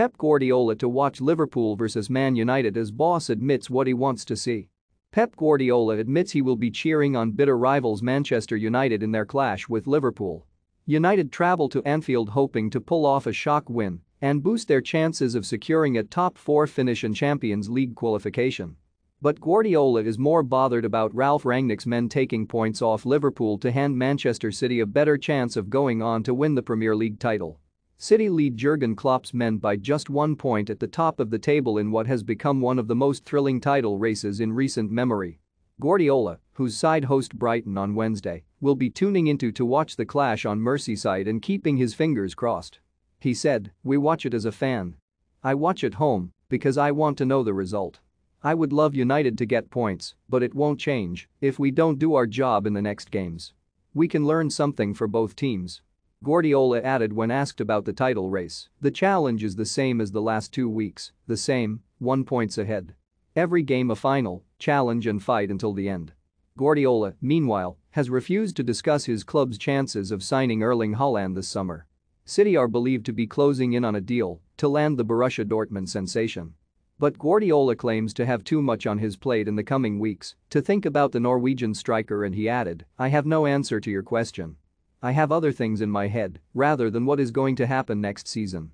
Pep Guardiola to watch Liverpool vs Man United as boss admits what he wants to see. Pep Guardiola admits he will be cheering on bitter rivals Manchester United in their clash with Liverpool. United travel to Anfield hoping to pull off a shock win and boost their chances of securing a top four finish in Champions League qualification. But Guardiola is more bothered about Ralf Rangnick's men taking points off Liverpool to hand Manchester City a better chance of going on to win the Premier League title. City lead Jurgen Klopp's men by just one point at the top of the table in what has become one of the most thrilling title races in recent memory. Guardiola, whose side host Brighton on Wednesday, will be tuning into to watch the clash on Merseyside and keeping his fingers crossed. He said, we watch it as a fan. I watch at home because I want to know the result. I would love United to get points, but it won't change if we don't do our job in the next games. We can learn something for both teams. Guardiola added when asked about the title race, the challenge is the same as the last two weeks, the same, one points ahead. Every game a final, challenge and fight until the end. Guardiola, meanwhile, has refused to discuss his club's chances of signing Erling Haaland this summer. City are believed to be closing in on a deal to land the Borussia Dortmund sensation. But Guardiola claims to have too much on his plate in the coming weeks to think about the Norwegian striker and he added, I have no answer to your question. I have other things in my head rather than what is going to happen next season.